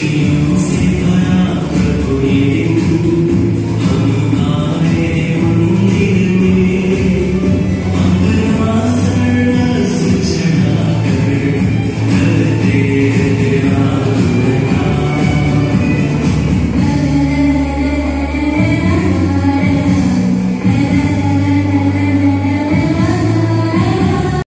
see.